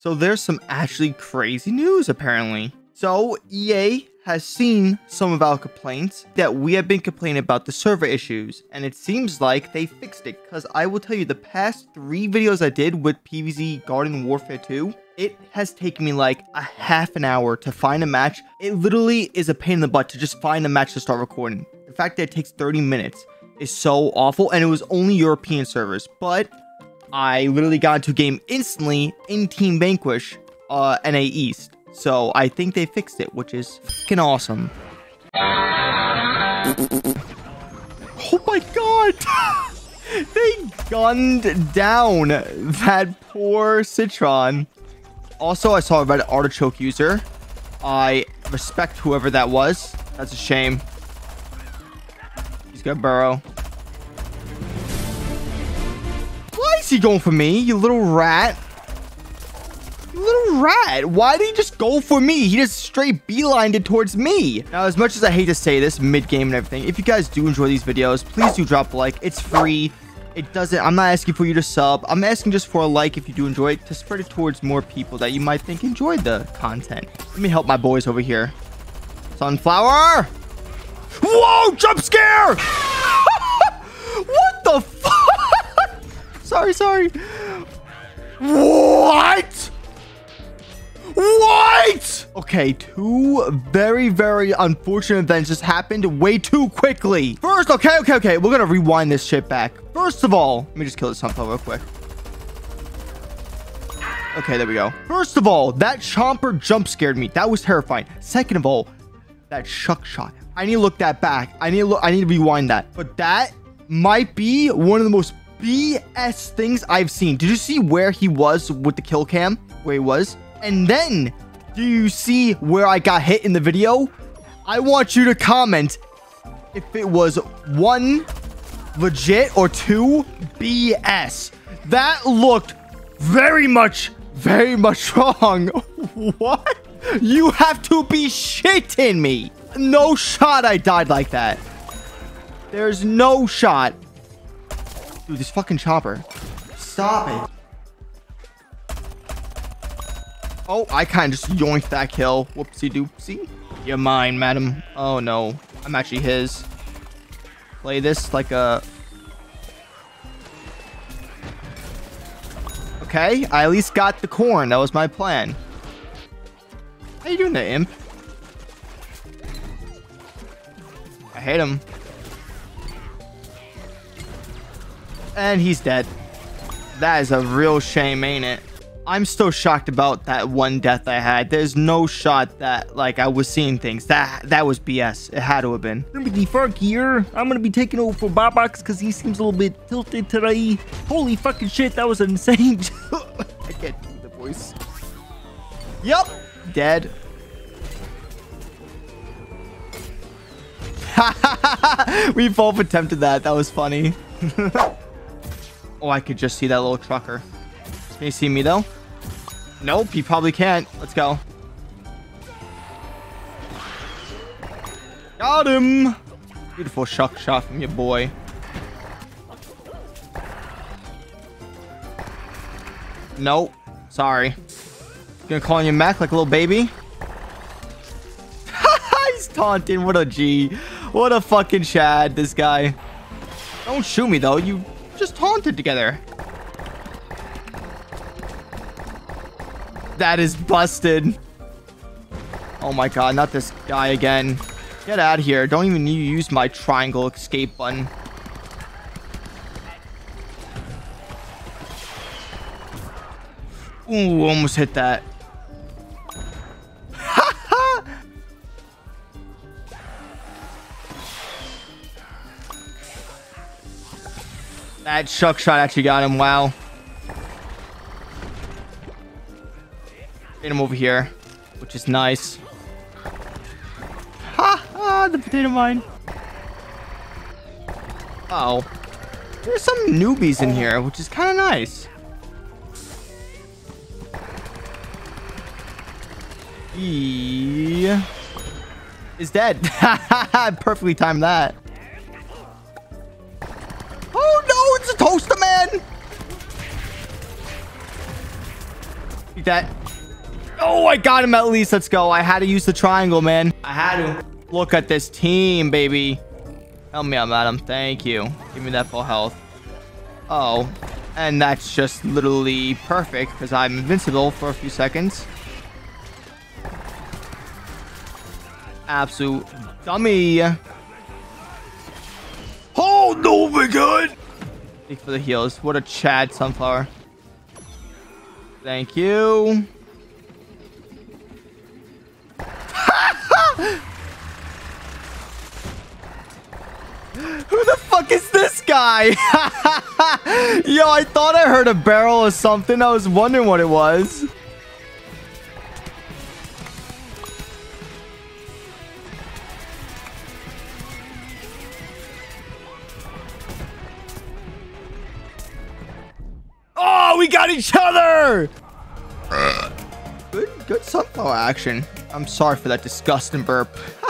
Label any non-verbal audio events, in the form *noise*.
So there's some actually crazy news apparently. So EA has seen some of our complaints that we have been complaining about the server issues and it seems like they fixed it because I will tell you the past three videos I did with PvZ Garden Warfare 2 it has taken me like a half an hour to find a match. It literally is a pain in the butt to just find a match to start recording. The fact that it takes 30 minutes is so awful and it was only European servers but I literally got into game instantly in Team Vanquish uh, NA East so I think they fixed it, which is fucking awesome. Oh my god! *laughs* they gunned down that poor Citron. Also, I saw a red artichoke user. I respect whoever that was. That's a shame. He's gonna burrow. He going for me, you little rat? little rat. Why did he just go for me? He just straight beelined it towards me. Now, as much as I hate to say this mid-game and everything, if you guys do enjoy these videos, please do drop a like. It's free. It doesn't, I'm not asking for you to sub. I'm asking just for a like if you do enjoy it to spread it towards more people that you might think enjoyed the content. Let me help my boys over here. Sunflower! Whoa, jump scare! *laughs* what? Sorry, sorry. What? What? Okay, two very, very unfortunate events just happened way too quickly. First, okay, okay, okay. We're gonna rewind this shit back. First of all, let me just kill this sunflower real quick. Okay, there we go. First of all, that chomper jump scared me. That was terrifying. Second of all, that shuck shot. I need to look that back. I need to look. I need to rewind that. But that might be one of the most BS things I've seen. Did you see where he was with the kill cam? Where he was? And then, do you see where I got hit in the video? I want you to comment if it was one legit or two BS. That looked very much, very much *laughs* wrong. what? You have to be shitting me. No shot I died like that. There's no shot. Dude, this fucking chopper. Stop it. Oh, I kind of just yoinked that kill. Whoopsie doopsie. You're mine, madam. Oh, no. I'm actually his. Play this like a... Okay, I at least got the corn. That was my plan. How you doing there, imp? I hate him. And he's dead. That is a real shame, ain't it? I'm still shocked about that one death I had. There's no shot that like I was seeing things. That that was BS. It had to have been. Me defark here. I'm gonna be taking over for BobBox because he seems a little bit tilted today. Holy fucking shit, that was insane. *laughs* I can't do the voice. Yup, dead. *laughs* we both attempted that. That was funny. *laughs* oh, I could just see that little trucker. Can you see me though? Nope, you probably can't. Let's go. Got him. Beautiful shuck shot from your boy. Nope. Sorry. Gonna call you Mac like a little baby. *laughs* He's taunting. What a G. What a fucking Chad, this guy. Don't shoot me, though. You just taunted together. That is busted. Oh my god, not this guy again. Get out of here. Don't even use my triangle escape button. Ooh, almost hit that. That shuck shot actually got him. Wow. Get him over here, which is nice. Ha ha! The potato mine. Uh oh, there's some newbies in here, which is kind of nice. He is dead. *laughs* Perfectly timed that. Toaster man. That. Oh, I got him at least. Let's go. I had to use the triangle, man. I had to. Look at this team, baby. Help me out, madam. Thank you. Give me that full health. Oh, and that's just literally perfect because I'm invincible for a few seconds. Absolute dummy. Oh, no, my God. Thank you for the heals. What a Chad Sunflower. Thank you. *laughs* Who the fuck is this guy? *laughs* Yo, I thought I heard a barrel or something. I was wondering what it was. We got each other! Good, good sunflower action. I'm sorry for that disgusting burp. *laughs*